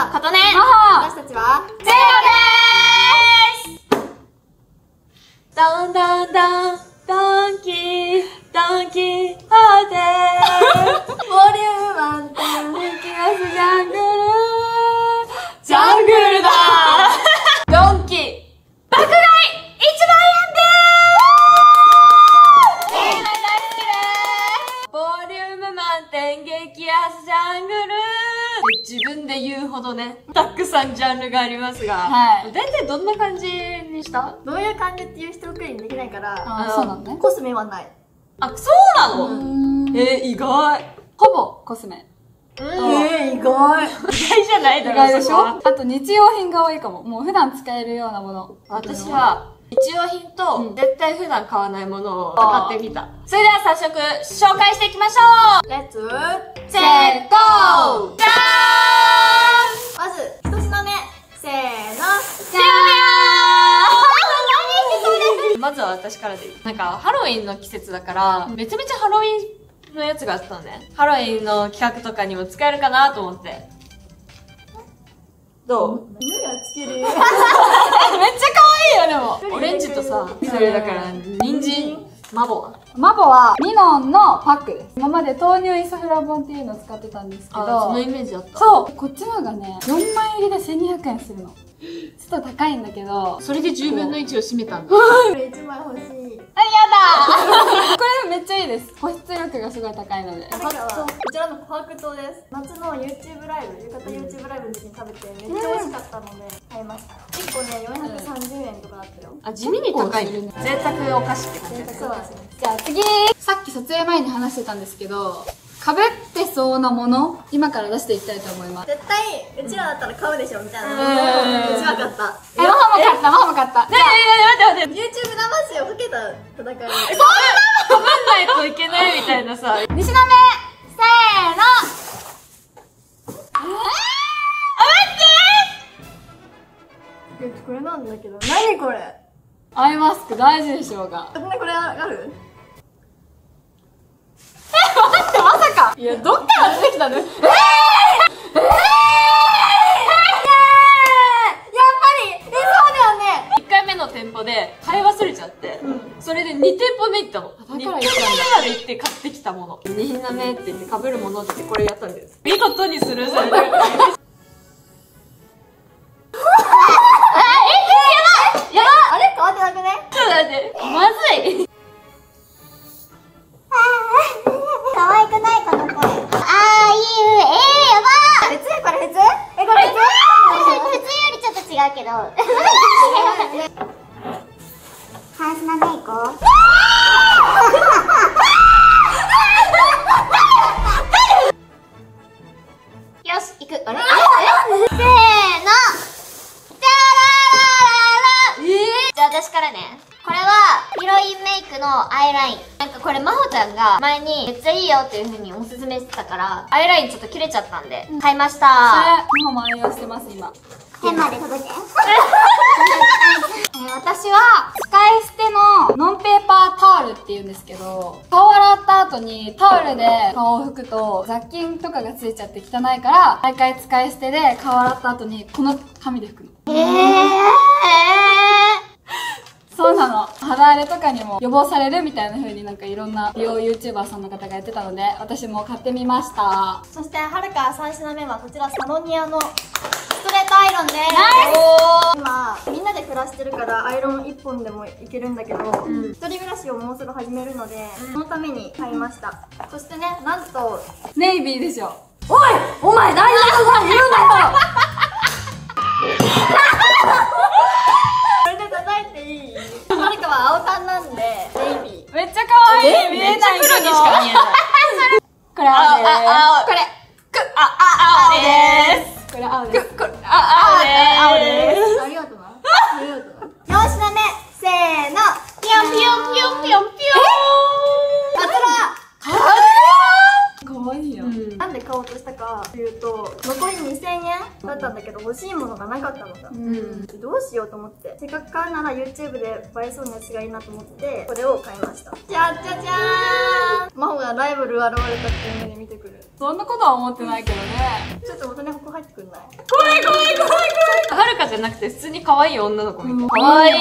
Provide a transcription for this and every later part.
はことねあ私たちは。ゼロでーす。ドンドンドン、ドンキー、ドンキー、ハーテーボリューム満点。ー激安ジャングル。ジャングルだ。ドンキー、爆買い !1 万円でーすえー、大好きでーす。ボリューム満点、激安ジャングル。自分で言うほどね、たくさんジャンルがありますが、はい。大体どんな感じにした？どういう感じっていう一括りにできないからあーそうなんね。コスメはない。あ、そうなの、うん。えー、意外。ほぼコスメ。うん。えー、意外。意外じゃない意だろ外でしょ？あと日用品が多いかも。もう普段使えるようなもの。私は、日用品うとん、絶対普段買わないものを買ってみた。それでは早速、紹介していきましょレッツう。セットじゃまず一品目。せーの。ーん。まずは私からでいい。なんか、ハロウィンの季節だから、めちゃめちゃハロウィンのやつがあったのね。ハロウィンの企画とかにも使えるかなと思って。どう？犬がつける。めっちゃ可愛いよでも。オレンジとさ、それだから、人参、マボマボはミノンのパック。です今まで豆乳イソフラボンっていうのを使ってたんですけあ、そどのイメージあった。そう。こっちの方がね4枚入りで1200円するの。ちょっと高いんだけど。それで10分の1を占めたんだ。これ一枚欲しいだこれめっちゃいいです。保湿力がすごい高いので。こちらの琥珀糖です。夏の YouTube ライブ浴衣 YouTube ライブの時に食べてめっちゃ美味しかったので買いました。1個ね430円とかだったよあ、地味に高い。贅沢お菓子って感じです。ねじゃあ次。さっき撮影前に話してたんですけどかぶってそうなもの今から出していきたいと思います。絶対うちらだったら買うでしょみたいな。のうん。うちは買った。えママも買った。ママも買ったねえ、待って待って。YouTube かけた戦い。かぶんないといけないみたいなさ。2品目。せーの。えこれなんだけど。何これ。アイマスク大事でしょうが。これこれある待ってまさか。いやどっから出てきたの？えー、2店舗目行ったの。だから2店舗目まで行って買ってきたもの。2品目って言って被るものってこれやったんです。見事にスルーされっていう風におすすめしてたから、アイラインちょっと切れちゃったんで、買いましそれた。ママも愛用してます今手まで届け。えー私は使い捨てのノンペーパータオルっていうんですけど顔洗った後にタオルで顔を拭くと雑菌とかがついちゃって汚いから毎回使い捨てで顔洗った後にこの紙で拭くのえー。そうなの肌荒れとかにも予防されるみたいな風になんかいろんな美容 YouTuber さんの方がやってたので私も買ってみました。そしてはるか3品目はこちらサロニアのストレートアイロンです。今みんなで暮らしてるからアイロン1本でもいけるんだけど、一人暮らしをもうすぐ始めるので、そのために買いました。そしてねなんとネイビーでしょおいお前大丈夫か？言うなよ青タンなんでネイビー。めっちゃ可愛い。見えないけど。黒にしか見えない。これ青で。す。これく、あ、あ、青でーす。これ青です。く、く、あ、青でーだったんだけど欲しいものがなかったのさ、うん。どうしようと思って。せっかく買うなら YouTube で映えそうなやつがいいなと思ってこれを買いました。じゃじゃじゃーん真帆がライバル現れたっていうので見てくる。そんなことは思ってないけどね。ちょっと元ねここ入ってくんない？怖い怖い怖い怖いはるかじゃなくて普通に可愛い女の子みたい。うん。可愛い。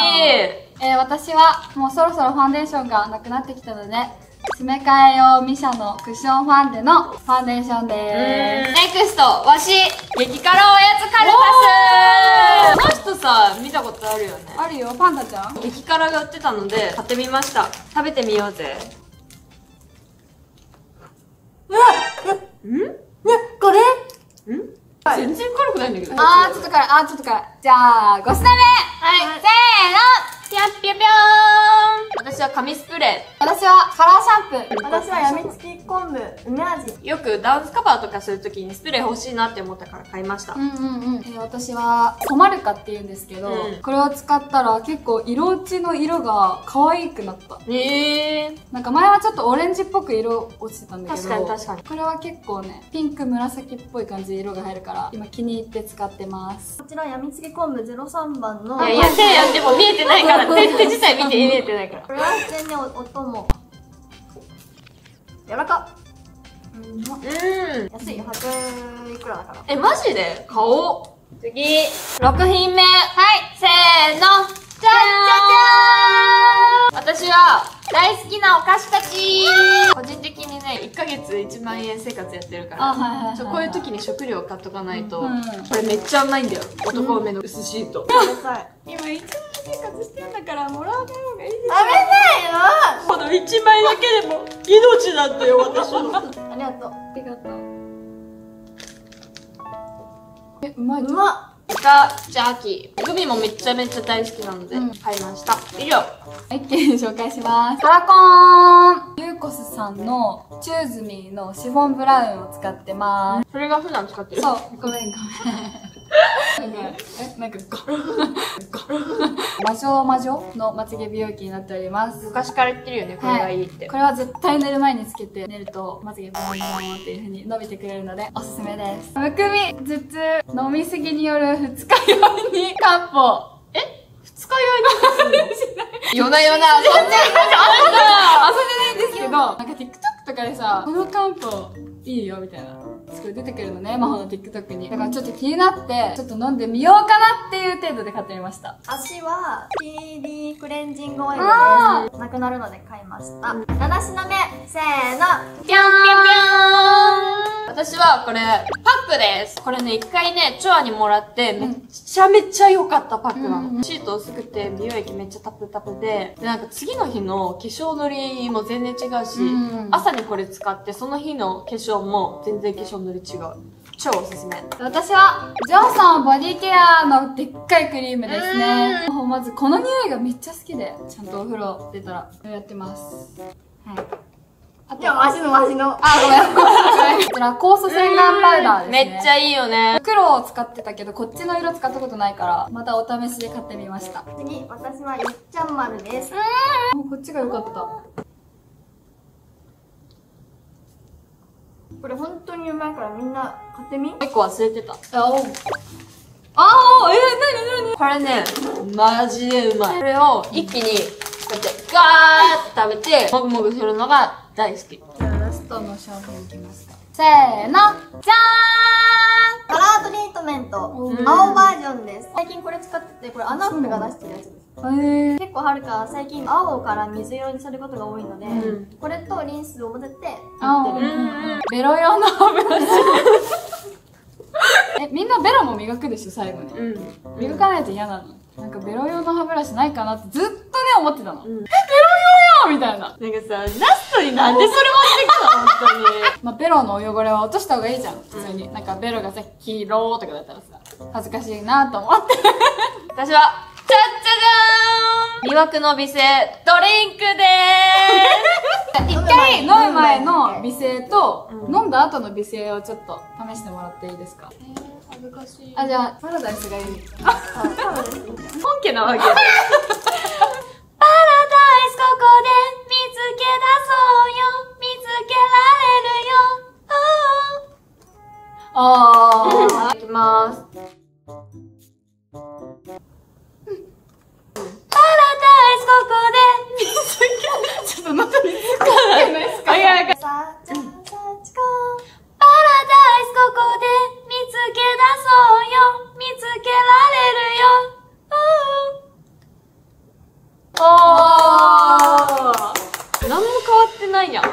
えー、私はもうそろそろファンデーションがなくなってきたので詰め替え用ミシャのクッションファンデのファンデーションでネクスト、わし、激辛おやつカルパス。この人さ、見たことあるよね。す。あるよパンダちゃん。激辛が売ってたので、買ってみました。食べてみようぜ。これ？ん？全然辛くないんだけど。あーちょっと辛い。あーちょっと辛い。じゃあ5品目はい。せーの私はやみつき昆布梅味ー。よくダンスカバーとかするときにスプレー欲しいなって思ったから買いました。うんうんうん、えー私はソマルカって言うんですけど、うんこれを使ったら結構色落ちの色が可愛くなったえー。なんか前はちょっとオレンジっぽく色落ちてたんだけど確かに確かにこれは結構ねピンク紫っぽい感じで色が入るから今気に入って使ってますこちらやみつき昆布03番のいやいや、手やっても見えてないから、手手自体見て見えてないから。これは普通に音も柔らかうん。安いよ。100いくらだから。え、マジで？買おう。次、6品目。はい、せーの。じゃじゃじゃーん。私は、大好きなお菓子たち。個人的にね、1ヶ月1万円生活やってるから、こういう時に食料買っとかないと、うん。これめっちゃ甘いんだよ。男梅の薄シート。食べたい。今一万生活してんだからもらわない方がいいです食べたいこの1万円だけでも命なんだよ、私の。のありがとうありがとうえうまいうまっ豚ジャーキー。グミもめちゃめちゃ大好きなので、うん買いました。以上。一気に紹介します。カラコーンユーコスさんのチューズミーのシフォンブラウンを使ってます。それが普段使ってる？そう、ごめんごめん。なんか、え、なんか、ご、ご、魔女魔女のまつげ美容器になっております。昔から言ってるよね、これがいいって。これは絶対寝る前につけて寝るとまつげボーンボーンっていう風に伸びてくれるのでおすすめです。むくみ、頭痛、飲みすぎによる二日酔いに漢方え。二日酔いにするの夜な夜な、そんなあ、そうじゃないんですけど、なんか TikTok とかでさ、この漢方いいよみたいな。すごい出てくるのね、魔法の TikTok に。だからちょっと気になって、ちょっと飲んでみようかなっていう程度で買ってみました。足は PD クレンジングオイルあですなくなるので買いました7品目せーのぴゃんぴゃんぴゃん私はこれ、パックです。これね、一回ね、チョアにもらって、めっちゃめちゃ良かったパックなの。うんシート薄くて、美容液めっちゃタプタプで、で、なんか次の日の化粧のりも全然違うし、うん朝にこれ使って、その日の化粧も全然化粧のり違う。超おすすめ。私は、ジョンソンボディケアのでっかいクリームですね。まずこの匂いがめっちゃ好きで、ちゃんとお風呂出たらやってます。はい。あとでも足の足のあ、ごめん。ごめんこちら、酵素洗顔パウダーです、ね。めっちゃいいよね。黒を使ってたけど、こっちの色使ったことないから、またお試しで買ってみました。次私はよっちゃん丸ですもうこっちが良かった。これ本当にうまいからみんな買ってみ？一個忘れてた。あ、おあー、えー、なになに？これね、マジでうまい。これを一気に、こうやってガーって食べて、もぐもぐするのが大好き。じゃあラストの商品いきますか。せーの、じゃカラートリートメントうん青バージョンです最近これ使っててこれアナップが出してるやつです。結構はるか最近青から水色にすることが多いので、んこれとリンスを混ぜてあ塗ってるんベロ用の歯ブラシ。え、みんなベロも磨くでしょ、最後に。うん。磨かないと嫌なの。なんかベロ用の歯ブラシないかなってずっとね、思ってたの。え、ベロ用んよみたいな。なんかさ、ラストになんでそれ持ってくの本当に。まあ、ベロのお汚れは落とした方がいいじゃん、普通に。なんかベロがさ、黄色とかだったらさ、恥ずかしいなと思って。私は、じゃっじゃじゃーん魅惑の美声、ドリンクで一回飲む前の美声と、うん飲んだ後の美声をちょっと試してもらっていいですか？ーす。恥ずかしい。あ、じゃあ、パラダイスがいい。あ多分ですいいんじゃない本家なわけ。ああ。いきます。パラダイスここでちょっとまた水わけないですかいやいやさあちゃんさちこパラダイスここで見つけ出そうよ見つけられるよおお何も変わってないやんこ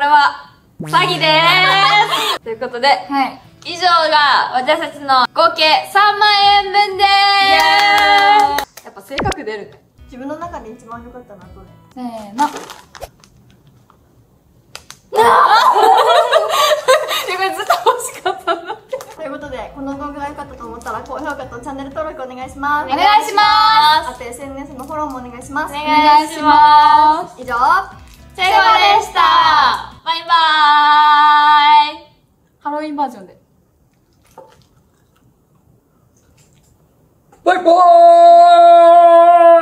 れはぎですということで、はい。以上が私たちの合計3万円分でーすやっぱ性格出るね。自分の中で一番良かったのはどれ？せーの。え、これずっと欲しかったんだって。ということでこの動画が良かったと思ったら高評価とチャンネル登録お願いしますお願いしまあと SNS のフォローもお願いしますお願いします。以上チェゴでしたバイハロウィンバージョンで。バイバーイ